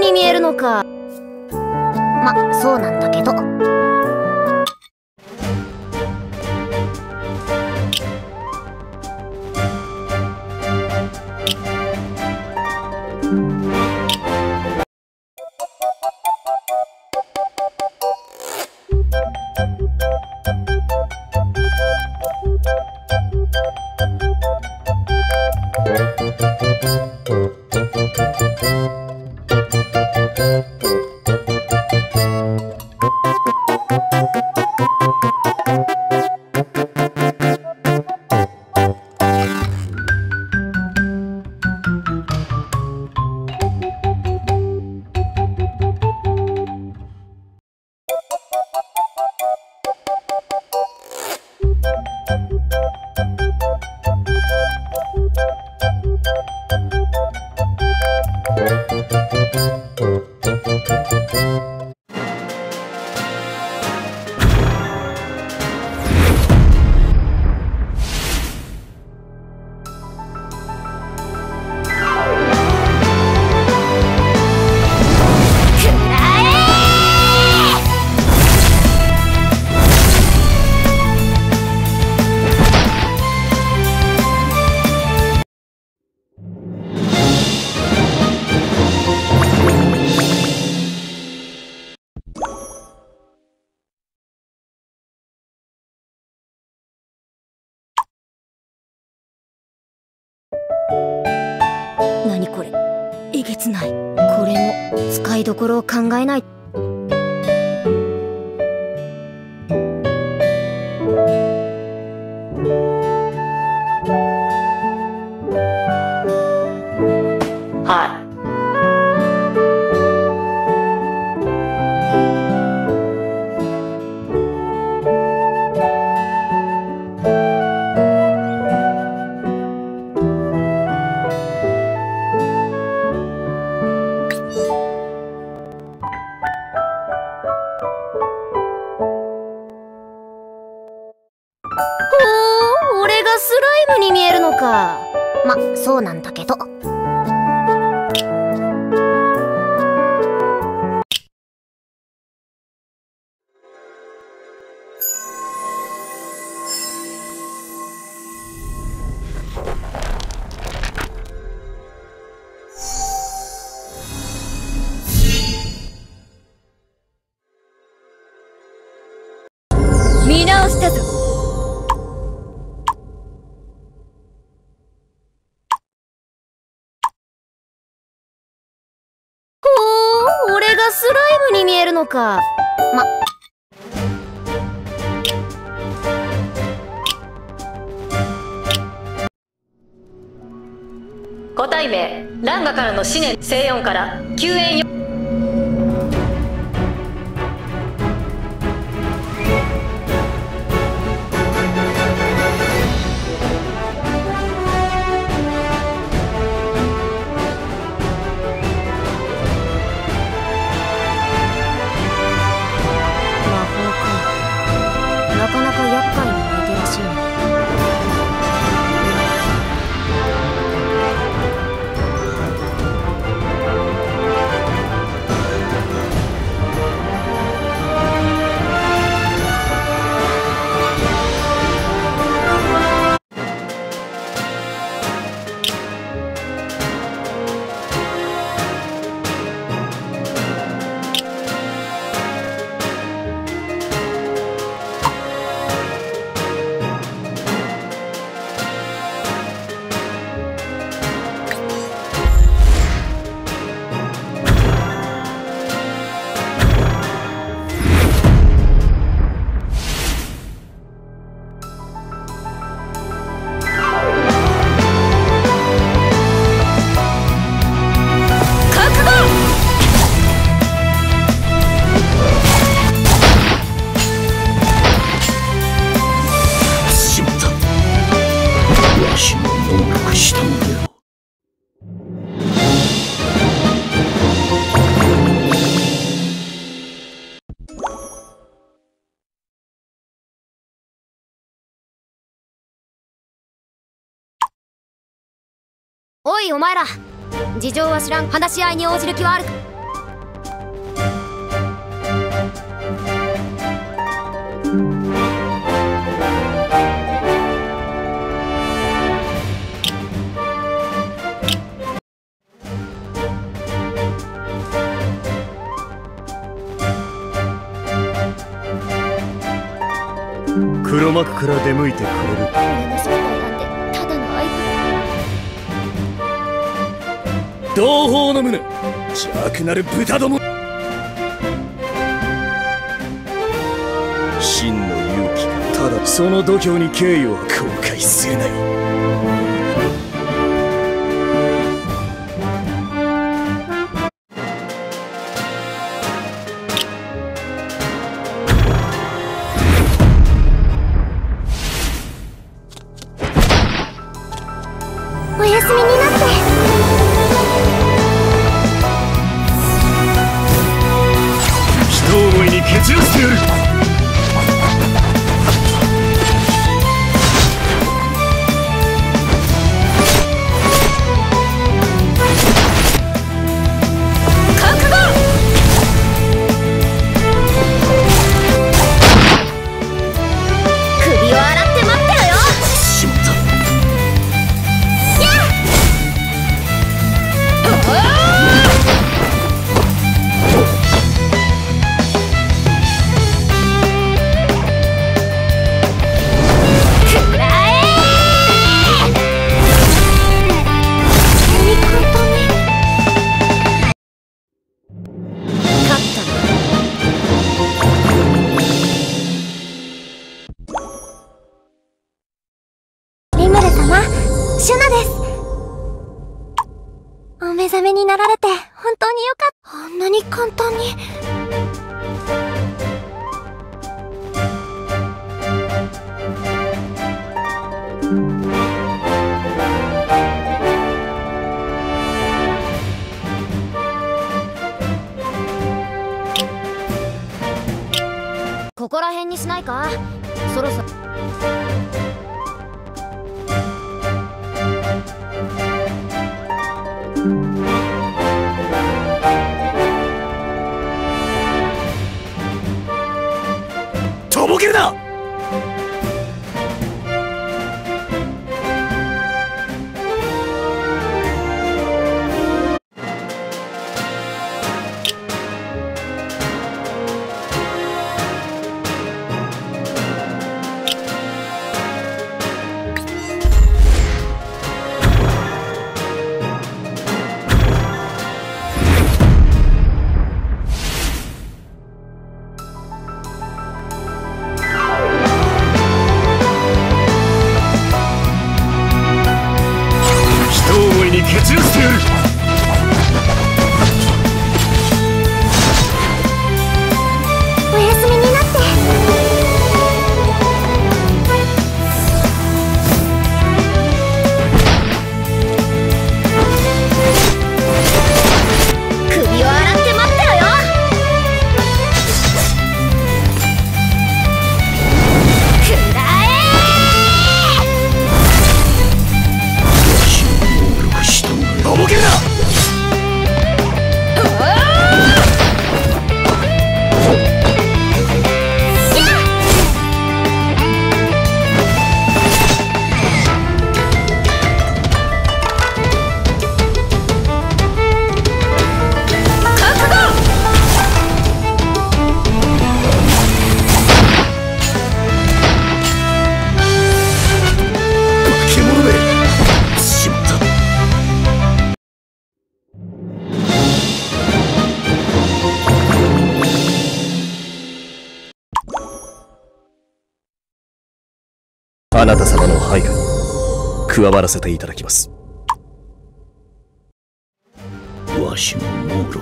に見えるのか。まそうなんだけど。Música えげつない。これも使いどころを考えない。スライムに見えるのか。まそうなんだけど。俺がスライムに見えるのか。ま。個体名ランガからの思念西音から救援よ。おいお前ら。事情は知らん。話し合いに応じる気はあるか？黒幕から出向いてくれる。同胞の胸。邪悪なる豚ども。真の勇気がただその度胸に敬意を後悔せないんなに簡単に。加わらせていただきます。わしの能力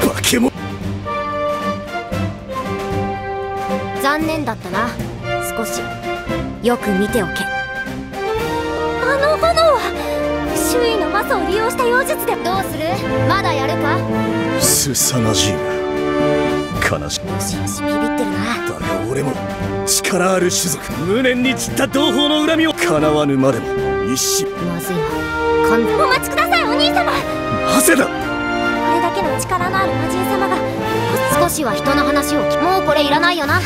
化け物。残念だったな。少し。よく見ておけ。を利用した妖術でどうする？まだやるか？すさまじいな。悲しい。よしビビってるなだが俺も力ある種族。無念に散った同胞の恨みを叶わぬまでも一心。まずいな完全お待ちくださいお兄様。なぜだ？これだけの力のある魔人様が。少しは人の話を聞もうこれいらないよな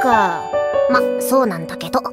くまそうなんだけど。